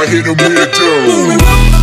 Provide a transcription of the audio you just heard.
I hit him with a dough.